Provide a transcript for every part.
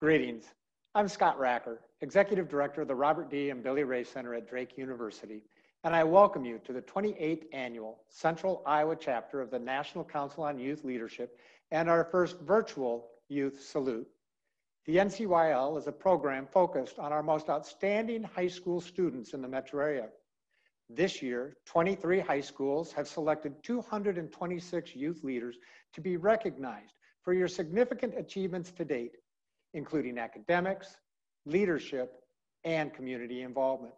Greetings. I'm Scott Raecker, Executive Director of the Robert D. and Billie Ray Center at Drake University, and I welcome you to the 28th Annual Central Iowa Chapter of the National Council on Youth Leadership and our first virtual Youth Salute. The NCYL is a program focused on our most outstanding high school students in the metro area. This year, 23 high schools have selected 226 youth leaders to be recognized for your significant achievements to date, including academics, leadership, and community involvement.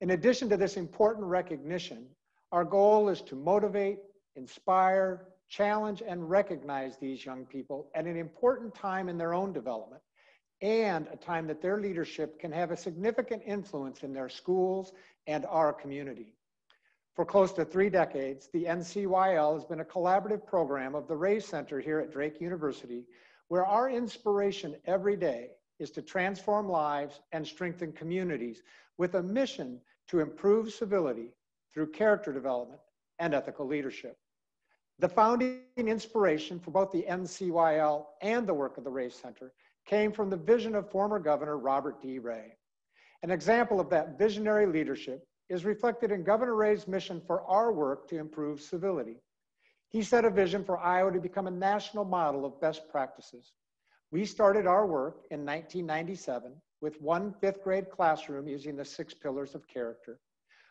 In addition to this important recognition, our goal is to motivate, inspire, challenge, and recognize these young people at an important time in their own development and a time that their leadership can have a significant influence in their schools and our community. For close to three decades, the NCYL has been a collaborative program of the Ray Center here at Drake University, where our inspiration every day is to transform lives and strengthen communities with a mission to improve civility through character development and ethical leadership. The founding inspiration for both the NCYL and the work of the Ray Center came from the vision of former Governor Robert D. Ray. An example of that visionary leadership is reflected in Governor Ray's mission for our work to improve civility. He set a vision for Iowa to become a national model of best practices. We started our work in 1997 with one fifth grade classroom using the six pillars of character.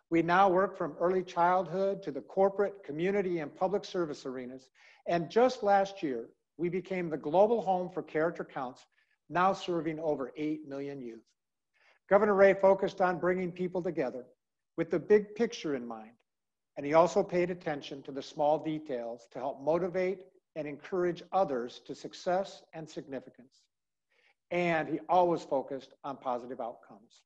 We now work from early childhood to the corporate, community, and public service arenas. And just last year, we became the global home for character counts, now serving over 8 million youth. Governor Ray focused on bringing people together with the big picture in mind. And he also paid attention to the small details to help motivate and encourage others to success and significance. And he always focused on positive outcomes.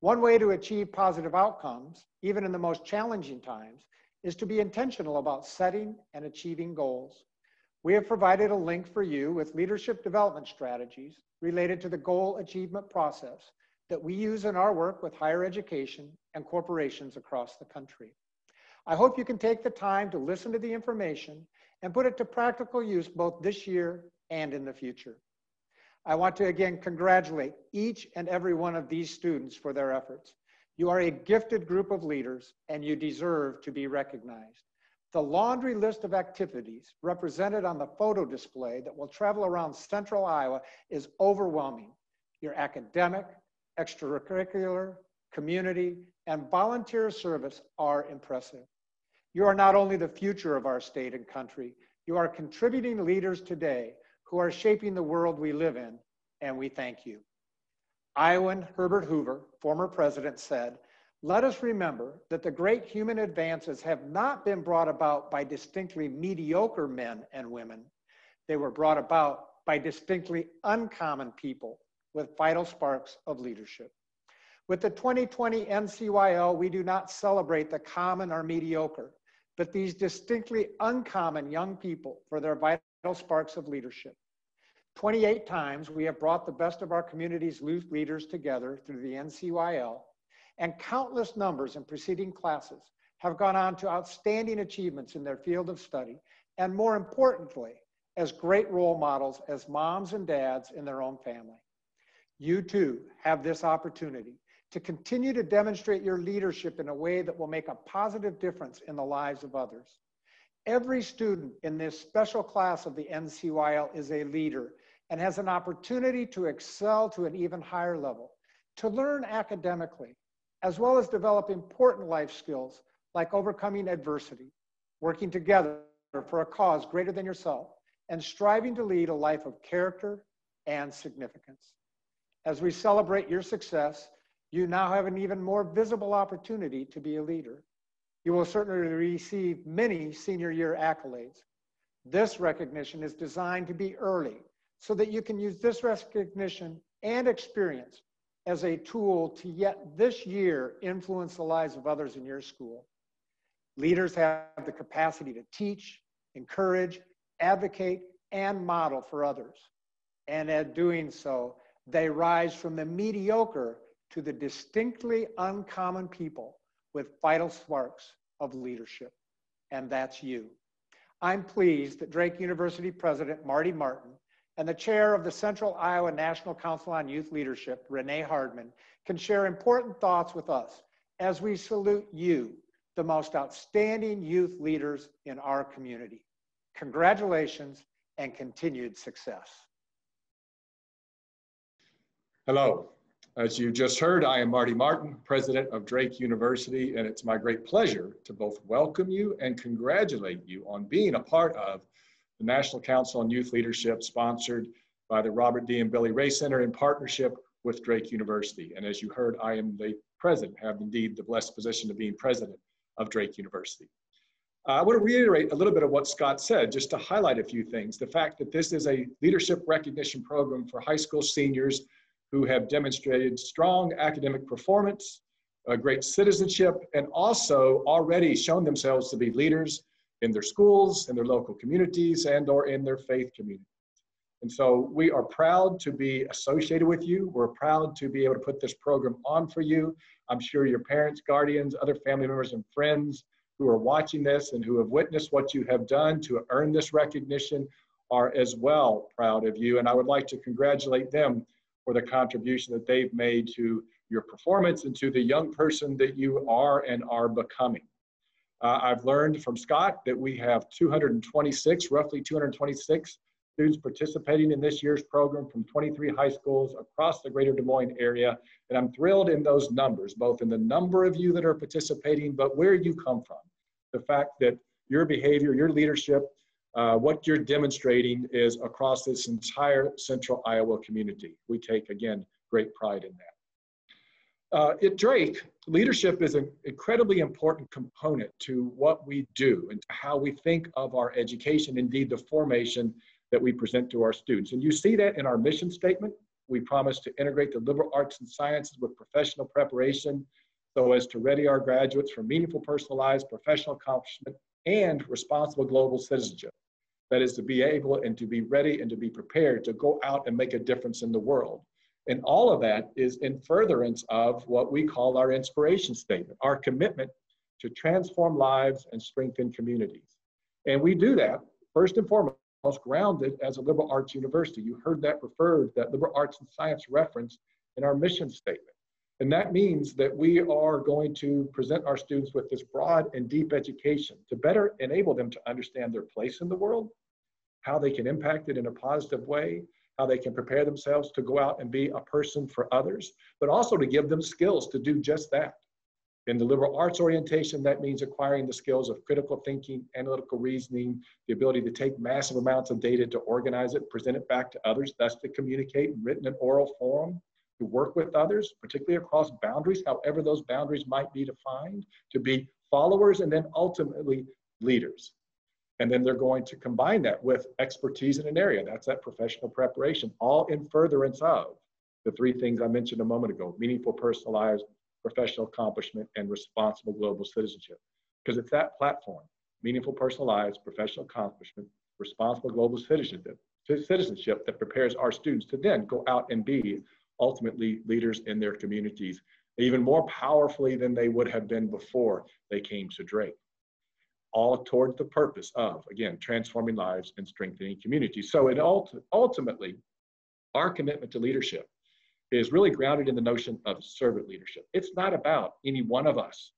One way to achieve positive outcomes, even in the most challenging times, is to be intentional about setting and achieving goals. We have provided a link for you with leadership development strategies related to the goal achievement process that we use in our work with higher education and corporations across the country. I hope you can take the time to listen to the information and put it to practical use both this year and in the future. I want to again congratulate each and every one of these students for their efforts. You are a gifted group of leaders and you deserve to be recognized. The laundry list of activities represented on the photo display that will travel around central Iowa is overwhelming. Your academic, extracurricular, community, and volunteer service are impressive. You are not only the future of our state and country, you are contributing leaders today who are shaping the world we live in, and we thank you. Iowan Herbert Hoover, former president, said, let us remember that the great human advances have not been brought about by distinctly mediocre men and women. They were brought about by distinctly uncommon people with vital sparks of leadership. With the 2020 NCYL, we do not celebrate the common or mediocre, but these distinctly uncommon young people for their vital sparks of leadership. 28 times we have brought the best of our community's leaders together through the NCYL, and countless numbers in preceding classes have gone on to outstanding achievements in their field of study, and more importantly, as great role models as moms and dads in their own family. You too have this opportunity to continue to demonstrate your leadership in a way that will make a positive difference in the lives of others. Every student in this special class of the NCYL is a leader and has an opportunity to excel to an even higher level, to learn academically, as well as develop important life skills like overcoming adversity, working together for a cause greater than yourself, and striving to lead a life of character and significance. As we celebrate your success, you now have an even more visible opportunity to be a leader. You will certainly receive many senior year accolades. This recognition is designed to be early so that you can use this recognition and experience as a tool to yet this year influence the lives of others in your school. Leaders have the capacity to teach, encourage, advocate, and model for others. And at doing so, they rise from the mediocre to the distinctly uncommon people with vital sparks of leadership. And that's you. I'm pleased that Drake University President Marty Martin and the chair of the Central Iowa National Council on Youth Leadership, Renee Hardman, can share important thoughts with us as we salute you, the most outstanding youth leaders in our community. Congratulations and continued success. Hello. As you just heard, I am Marty Martin, president of Drake University, and it's my great pleasure to both welcome you and congratulate you on being a part of the National Council on Youth Leadership, sponsored by the Robert D. and Billie Ray Center in partnership with Drake University. And as you heard, I am the president, have indeed the blessed position of being president of Drake University. Uh, I want to reiterate a little bit of what Scott said, just to highlight a few things. The fact that this is a leadership recognition program for high school seniors who have demonstrated strong academic performance, a great citizenship, and also already shown themselves to be leaders in their schools, in their local communities, and or in their faith community. And so we are proud to be associated with you. We're proud to be able to put this program on for you. I'm sure your parents, guardians, other family members, and friends who are watching this and who have witnessed what you have done to earn this recognition are as well proud of you. And I would like to congratulate them for the contribution that they've made to your performance and to the young person that you are and are becoming. Uh, I've learned from Scott that we have 226, roughly 226 students participating in this year's program from 23 high schools across the greater Des Moines area. And I'm thrilled in those numbers, both in the number of you that are participating, but where you come from. The fact that your behavior, your leadership, uh, what you're demonstrating is across this entire central Iowa community. We take, again, great pride in that. Uh, at Drake, leadership is an incredibly important component to what we do and how we think of our education, indeed the formation that we present to our students. And you see that in our mission statement. We promise to integrate the liberal arts and sciences with professional preparation so as to ready our graduates for meaningful personalized professional accomplishment and responsible global citizenship. That is to be able and to be ready and to be prepared to go out and make a difference in the world. And all of that is in furtherance of what we call our inspiration statement, our commitment to transform lives and strengthen communities. And we do that first and foremost grounded as a liberal arts university. You heard that referred, that liberal arts and science reference in our mission statement. And that means that we are going to present our students with this broad and deep education to better enable them to understand their place in the world, how they can impact it in a positive way, how they can prepare themselves to go out and be a person for others, but also to give them skills to do just that. In the liberal arts orientation, that means acquiring the skills of critical thinking, analytical reasoning, the ability to take massive amounts of data to organize it, present it back to others, thus to communicate in written and oral form, to work with others, particularly across boundaries, however those boundaries might be defined, to be followers and then ultimately leaders. And then they're going to combine that with expertise in an area. That's that professional preparation, all in furtherance of the three things I mentioned a moment ago meaningful, personalized, professional accomplishment, and responsible global citizenship. Because it's that platform meaningful, personalized, professional accomplishment, responsible global citizenship, citizenship that prepares our students to then go out and be ultimately leaders in their communities, even more powerfully than they would have been before they came to Drake. All towards the purpose of, again, transforming lives and strengthening communities. So it ultimately, our commitment to leadership is really grounded in the notion of servant leadership. It's not about any one of us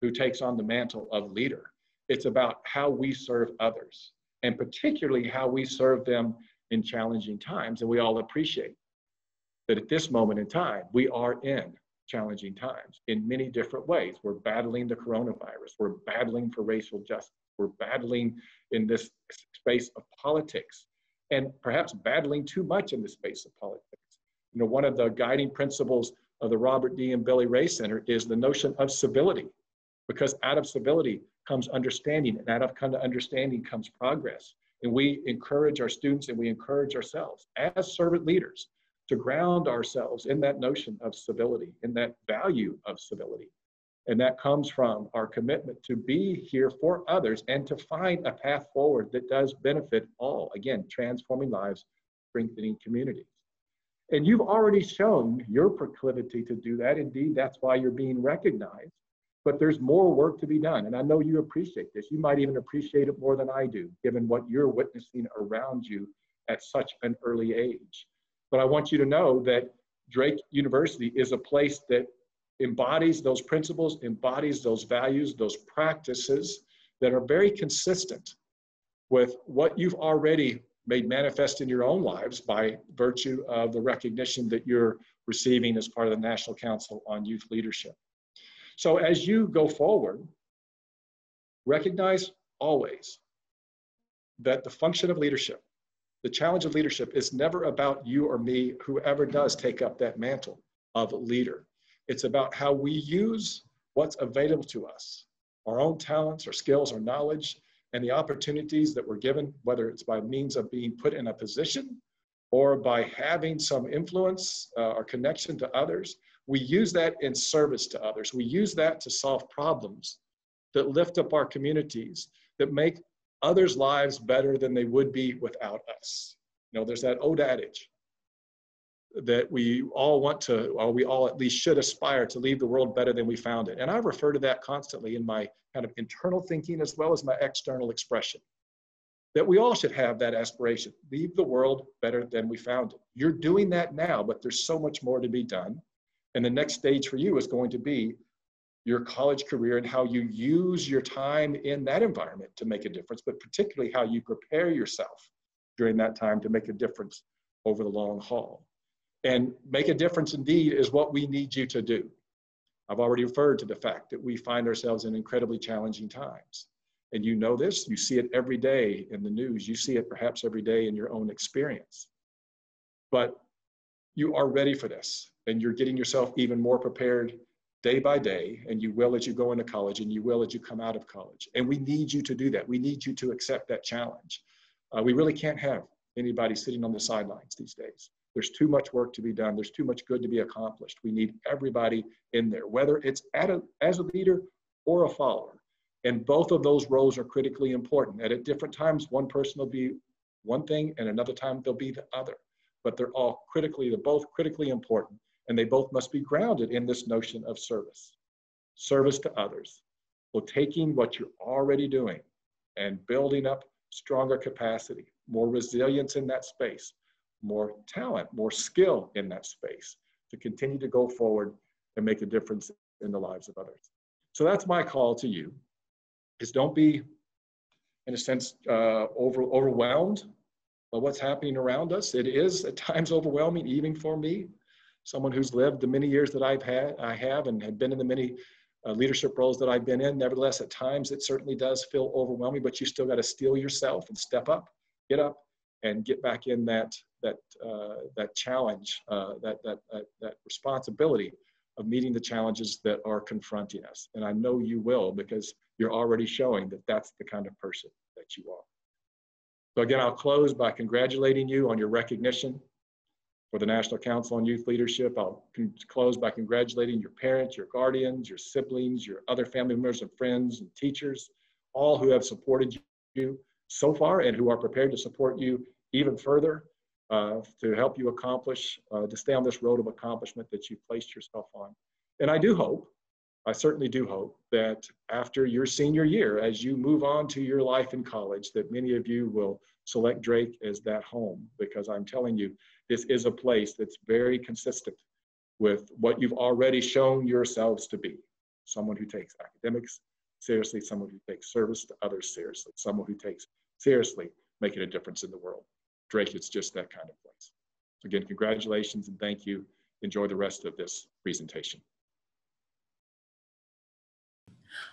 who takes on the mantle of leader. It's about how we serve others, and particularly how we serve them in challenging times. And we all appreciate that at this moment in time, we are in challenging times in many different ways. We're battling the coronavirus, we're battling for racial justice, we're battling in this space of politics, and perhaps battling too much in the space of politics. You know, one of the guiding principles of the Robert D. and Billie Ray Center is the notion of civility, because out of civility comes understanding, and out of kind of understanding comes progress. And we encourage our students and we encourage ourselves as servant leaders to ground ourselves in that notion of civility, in that value of civility. And that comes from our commitment to be here for others and to find a path forward that does benefit all. Again, transforming lives, strengthening communities. And you've already shown your proclivity to do that. Indeed, that's why you're being recognized. But there's more work to be done. And I know you appreciate this. You might even appreciate it more than I do, given what you're witnessing around you at such an early age. But I want you to know that Drake University is a place that embodies those principles, embodies those values, those practices that are very consistent with what you've already made manifest in your own lives by virtue of the recognition that you're receiving as part of the National Council on Youth Leadership. So as you go forward, recognize always that the function of leadership, the challenge of leadership is never about you or me, whoever does take up that mantle of leader. It's about how we use what's available to us, our own talents, our skills, our knowledge, and the opportunities that we're given, whether it's by means of being put in a position or by having some influence uh, or connection to others, we use that in service to others. We use that to solve problems that lift up our communities, that make others' lives better than they would be without us. You know, there's that old adage that we all want to, or we all at least should aspire to leave the world better than we found it. And I refer to that constantly in my kind of internal thinking as well as my external expression. That we all should have that aspiration, leave the world better than we found it. You're doing that now, but there's so much more to be done. And the next stage for you is going to be your college career and how you use your time in that environment to make a difference, but particularly how you prepare yourself during that time to make a difference over the long haul. And make a difference indeed is what we need you to do. I've already referred to the fact that we find ourselves in incredibly challenging times. And you know this, you see it every day in the news, you see it perhaps every day in your own experience. But you are ready for this, and you're getting yourself even more prepared day by day, and you will as you go into college, and you will as you come out of college. And we need you to do that. We need you to accept that challenge. Uh, we really can't have anybody sitting on the sidelines these days. There's too much work to be done. There's too much good to be accomplished. We need everybody in there, whether it's a, as a leader or a follower. And both of those roles are critically important. And at different times, one person will be one thing, and another time they'll be the other. But they're all critically, they're both critically important, and they both must be grounded in this notion of service service to others. So taking what you're already doing and building up stronger capacity, more resilience in that space, more talent, more skill in that space to continue to go forward and make a difference in the lives of others. So that's my call to you is don't be in a sense uh, over, overwhelmed by what's happening around us. It is at times overwhelming even for me, someone who's lived the many years that I've had, I have and have been in the many uh, leadership roles that I've been in. Nevertheless, at times it certainly does feel overwhelming, but you still got to steel yourself and step up, get up, and get back in that that uh, that challenge, uh, that, that that that responsibility of meeting the challenges that are confronting us. And I know you will because you're already showing that that's the kind of person that you are. So again, I'll close by congratulating you on your recognition for the National Council on Youth Leadership. I'll close by congratulating your parents, your guardians, your siblings, your other family members and friends and teachers, all who have supported you so far and who are prepared to support you even further uh, to help you accomplish, uh, to stay on this road of accomplishment that you've placed yourself on. And I do hope, I certainly do hope that after your senior year, as you move on to your life in college, that many of you will select Drake as that home because I'm telling you, this is a place that's very consistent with what you've already shown yourselves to be. Someone who takes academics seriously, someone who takes service to others seriously, someone who takes seriously making a difference in the world. Drake, it's just that kind of place. Again, congratulations and thank you. Enjoy the rest of this presentation.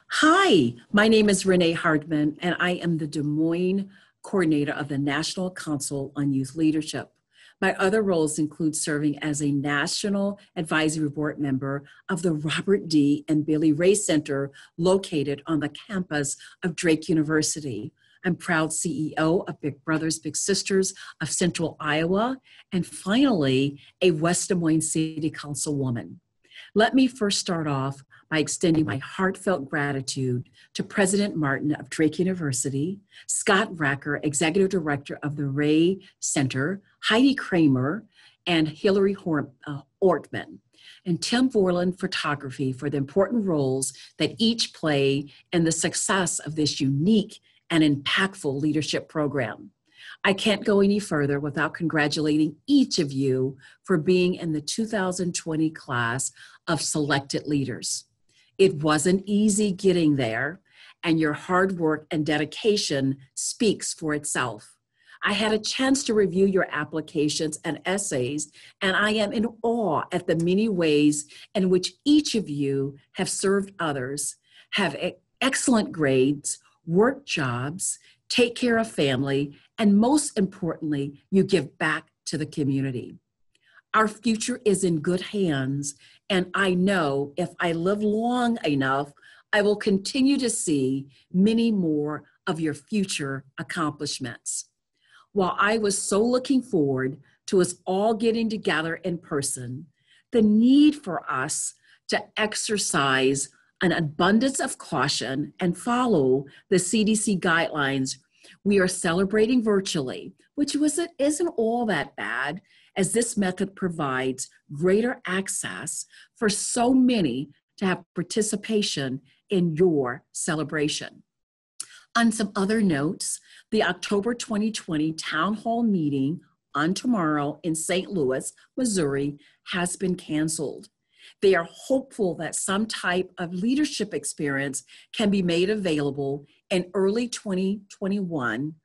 Hi, my name is Renee Hardman, and I am the Des Moines coordinator of the National Council on Youth Leadership. My other roles include serving as a National Advisory Board member of the Robert D. and Billie Ray Center located on the campus of Drake University. I'm proud CEO of Big Brothers Big Sisters of Central Iowa, and finally, a West Des Moines City Councilwoman. Let me first start off by extending my heartfelt gratitude to President Martin of Drake University, Scott Raecker, Executive Director of the Ray Center, Heidi Kramer, and Hillary uh, Ortman, and Tim Vorland Photography for the important roles that each play in the success of this unique and impactful leadership program. I can't go any further without congratulating each of you for being in the 2020 class of selected leaders. It wasn't easy getting there, and your hard work and dedication speaks for itself. I had a chance to review your applications and essays, and I am in awe at the many ways in which each of you have served others, have excellent grades, work jobs, take care of family, and most importantly, you give back to the community. Our future is in good hands, and I know if I live long enough, I will continue to see many more of your future accomplishments. While I was so looking forward to us all getting together in person, the need for us to exercise an abundance of caution and follow the CDC guidelines we are celebrating virtually, which wasn't, isn't all that bad, as this method provides greater access for so many to have participation in your celebration. On some other notes, the October 2020 town hall meeting on tomorrow in St. Louis, Missouri, has been canceled. They are hopeful that some type of leadership experience can be made available in early 2021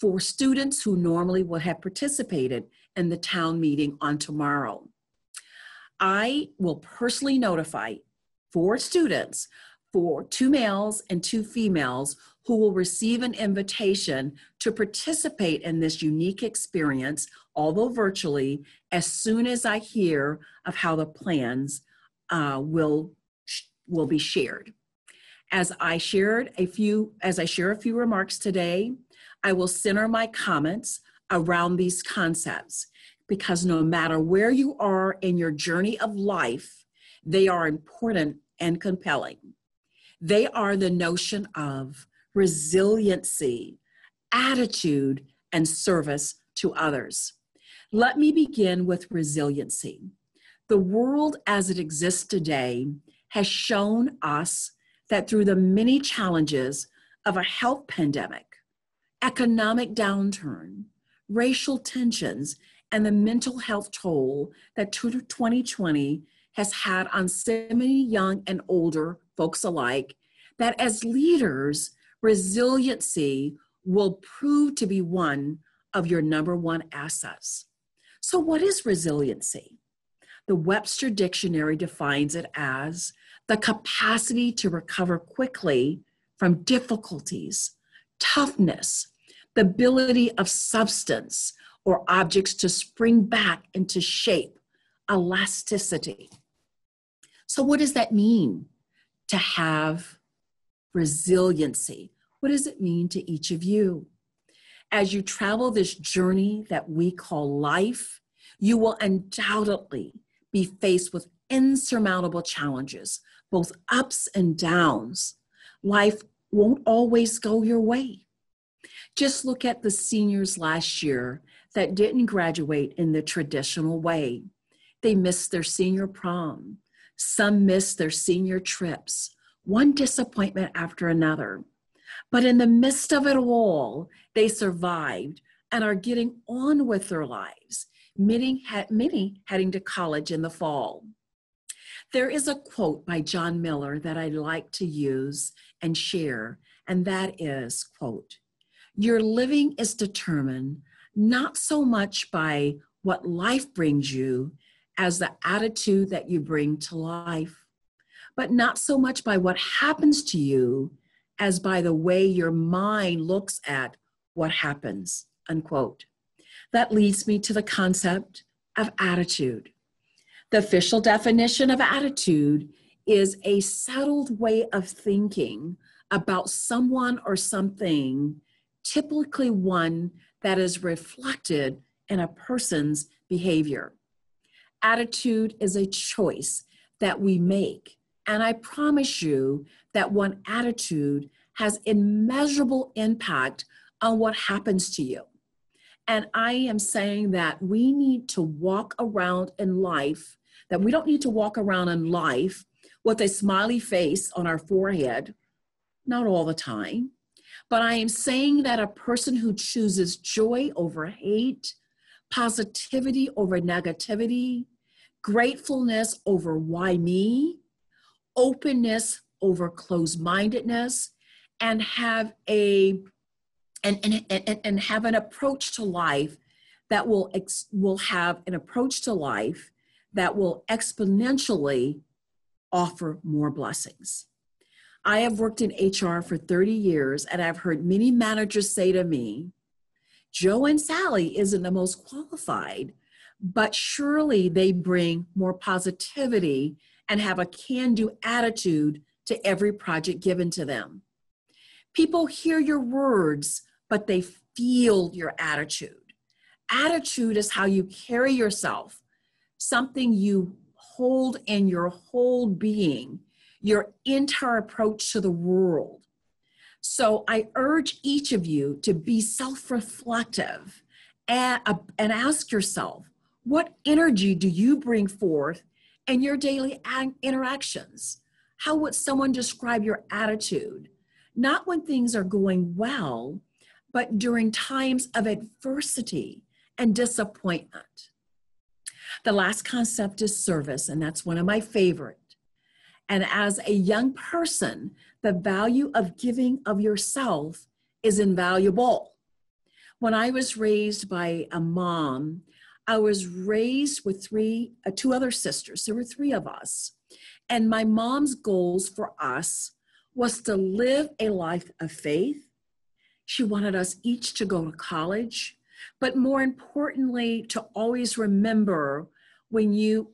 for students who normally would have participated in the town meeting on tomorrow. I will personally notify four students, for two males and two females, who will receive an invitation to participate in this unique experience, although virtually, as soon as I hear of how the plans uh, will, will be shared. As I shared a few, as I share a few remarks today, I will center my comments around these concepts because no matter where you are in your journey of life, they are important and compelling. They are the notion of resiliency, attitude, and service to others. Let me begin with resiliency. The world as it exists today has shown us that through the many challenges of a health pandemic, economic downturn, racial tensions, and the mental health toll that 2020 has had on so many young and older folks alike, that as leaders, resiliency will prove to be one of your number one assets. So, what is resiliency? The Webster Dictionary defines it as the capacity to recover quickly from difficulties, toughness, the ability of substance or objects to spring back into shape, elasticity. So, what does that mean to have resiliency? What does it mean to each of you? As you travel this journey that we call life, you will undoubtedly be faced with insurmountable challenges, both ups and downs. Life won't always go your way. Just look at the seniors last year that didn't graduate in the traditional way. They missed their senior prom. Some missed their senior trips, one disappointment after another. But in the midst of it all, they survived and are getting on with their lives, many, many heading to college in the fall. There is a quote by John Miller that I like to use and share, and that is, quote, your living is determined not so much by what life brings you as the attitude that you bring to life, but not so much by what happens to you as by the way your mind looks at what happens, unquote. That leads me to the concept of attitude. The official definition of attitude is a settled way of thinking about someone or something, typically one that is reflected in a person's behavior. Attitude is a choice that we make. And I promise you that one attitude has immeasurable impact on what happens to you. And I am saying that we need to walk around in life, that we don't need to walk around in life with a smiley face on our forehead, not all the time, but I am saying that a person who chooses joy over hate, positivity over negativity, gratefulness over why me, openness over closed mindedness, and have a and, and, and, and have an approach to life that will ex, will have an approach to life that will exponentially offer more blessings. I have worked in HR for 30 years and I've heard many managers say to me, Joe and Sally isn't the most qualified, but surely they bring more positivity and have a can do attitude to every project given to them. People hear your words, but they feel your attitude. Attitude is how you carry yourself, something you hold in your whole being, your entire approach to the world. So I urge each of you to be self reflective and, uh, and ask yourself what energy do you bring forth in your daily interactions? How would someone describe your attitude? Not when things are going well, but during times of adversity and disappointment. The last concept is service, and that's one of my favorite. And as a young person, the value of giving of yourself is invaluable. When I was raised by a mom, I was raised with three, uh, two other sisters. There were three of us. And my mom's goals for us was to live a life of faith. She wanted us each to go to college, but more importantly, to always remember when you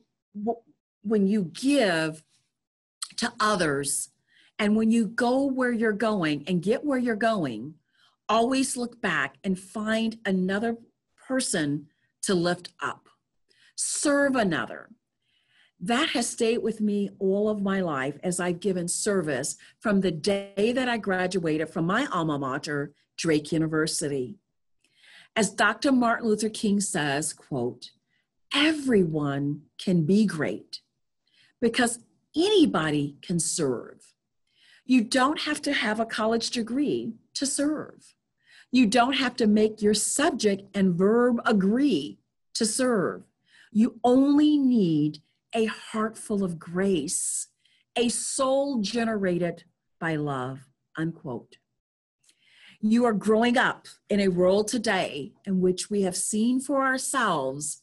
when you give to others and when you go where you're going and get where you're going, always look back and find another person to lift up. Serve another. That has stayed with me all of my life as I've given service from the day that I graduated from my alma mater, Drake University. As Dr. Martin Luther King says, quote, everyone can be great because anybody can serve. You don't have to have a college degree to serve. You don't have to make your subject and verb agree to serve. You only need a heart full of grace, a soul generated by love, unquote. You are growing up in a world today in which we have seen for ourselves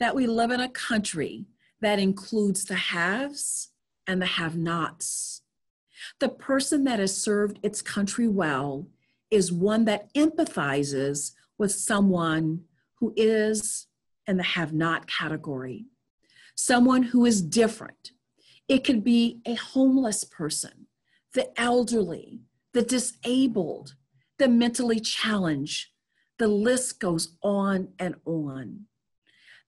that we live in a country that includes the haves and the have nots. The person that has served its country well is one that empathizes with someone who is in the have not category, someone who is different. It could be a homeless person, the elderly, the disabled, the mentally challenged. The list goes on and on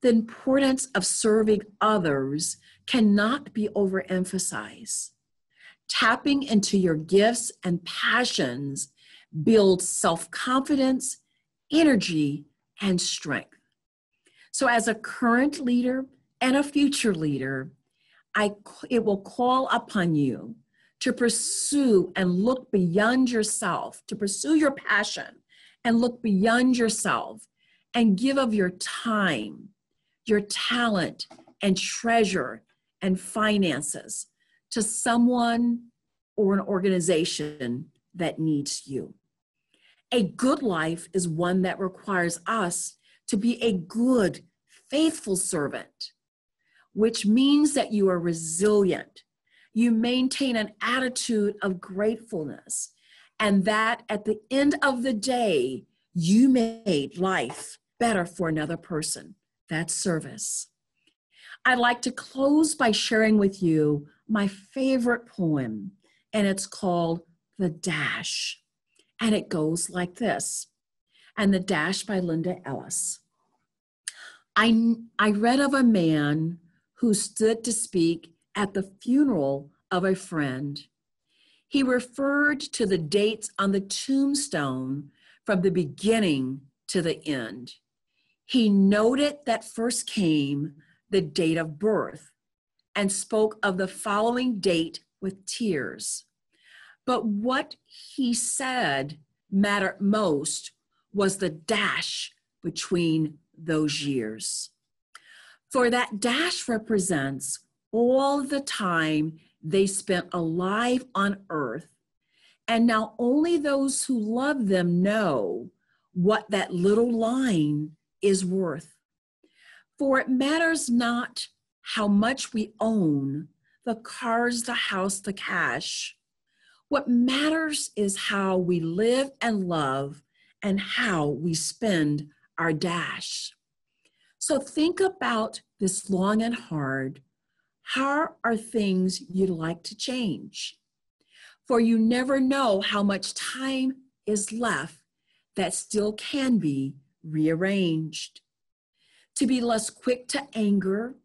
the importance of serving others cannot be overemphasized. Tapping into your gifts and passions builds self confidence, energy, and strength. So, as a current leader and a future leader, I, it will call upon you to pursue and look beyond yourself, to pursue your passion and look beyond yourself and give of your time your talent and treasure and finances to someone or an organization that needs you. A good life is one that requires us to be a good, faithful servant, which means that you are resilient. You maintain an attitude of gratefulness, and that at the end of the day, you made life better for another person that service. I'd like to close by sharing with you my favorite poem, and it's called The Dash. And it goes like this and The Dash by Linda Ellis. I, I read of a man who stood to speak at the funeral of a friend. He referred to the dates on the tombstone from the beginning to the end. He noted that first came the date of birth and spoke of the following date with tears. But what he said mattered most was the dash between those years. For that dash represents all the time they spent alive on earth. And now only those who love them know what that little line is worth. For it matters not how much we own the cars, the house, the cash. What matters is how we live and love and how we spend our dash. So think about this long and hard. How are things you'd like to change? For you never know how much time is left that still can be rearranged. To be less quick to anger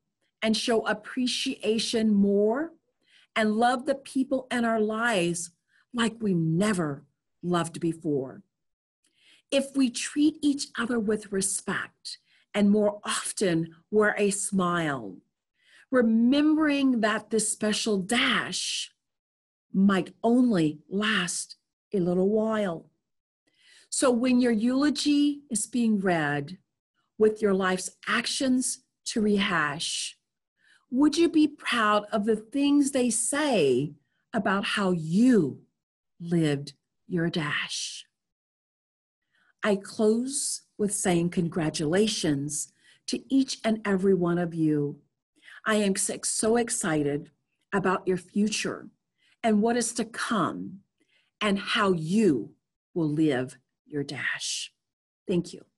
and show appreciation more and love the people in our lives like we never loved before. If we treat each other with respect and more often wear a smile, remembering that this special dash might only last a little while. So when your eulogy is being read with your life's actions to rehash, would you be proud of the things they say about how you lived your dash? I close with saying congratulations to each and every one of you. I am so excited about your future and what is to come and how you will live your dash. Thank you.